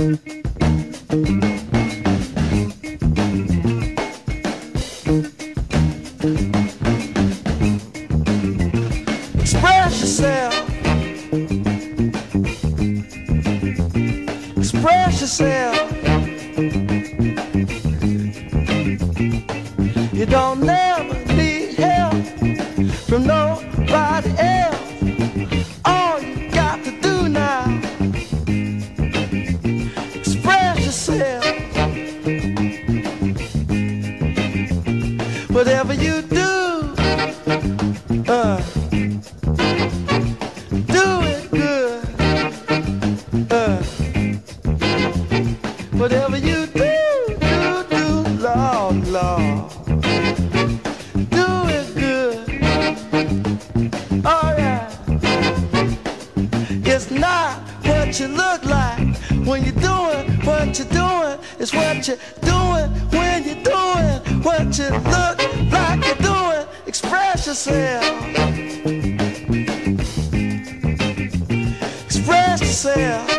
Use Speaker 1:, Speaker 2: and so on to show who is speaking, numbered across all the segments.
Speaker 1: Express yourself. Express yourself. Whatever you do, uh, do it good. Uh, whatever you do, do, do, Lord, Lord. Do it good. Oh yeah. It's not what you look like when you're doing what you're doing. It's what you're doing when you're doing what you look you're doing. Express yourself. Express yourself.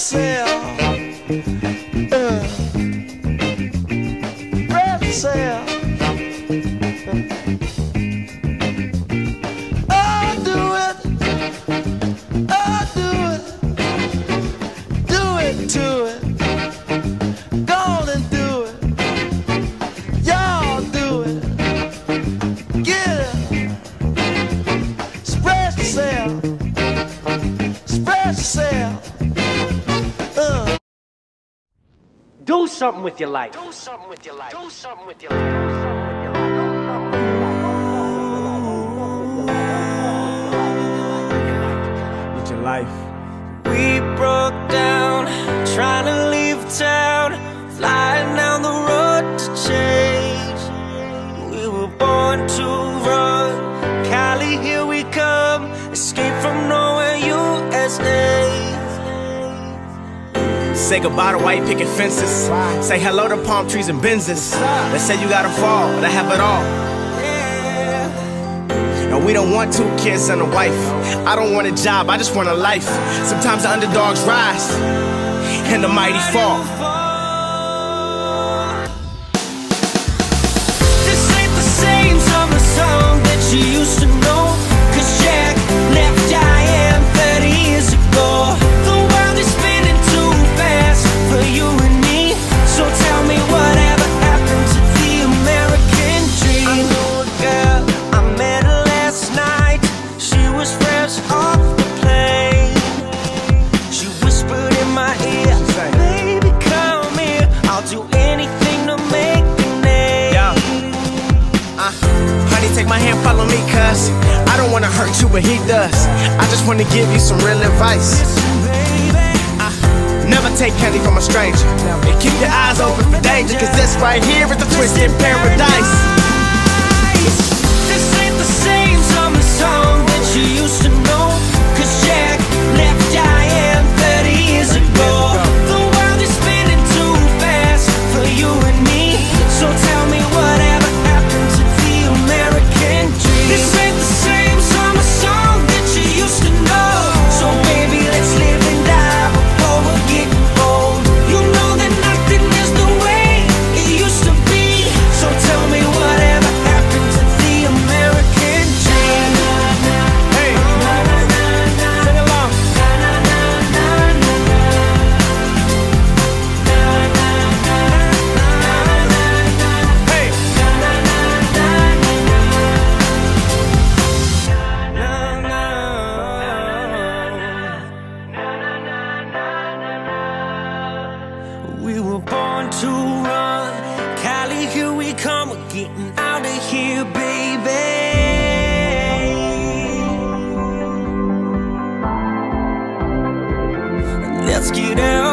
Speaker 1: Yourself. Uh, yourself. Oh, do it. Oh, do it. Do it to it. Go and do it. Y'all do it. Get it. Express yourself. Express yourself.
Speaker 2: Something with your life. Do something with your life. Do something with your life.
Speaker 3: With your life.
Speaker 4: We broke
Speaker 3: Say goodbye to white picket fences. Say hello to palm trees and Benzes. They say you gotta fall, but I have it all. And we don't want two kids and a wife. I don't want a job, I just want a life. Sometimes the underdogs rise and the mighty fall.
Speaker 4: My
Speaker 3: hand, follow me, cuz I don't wanna hurt you, but he does. I just wanna give you some real advice. Never take candy from a stranger. And keep your eyes open for danger, cause this right here is the twisted paradise.
Speaker 4: out of here, baby. Let's get out.